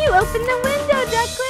you open the window, Duckling?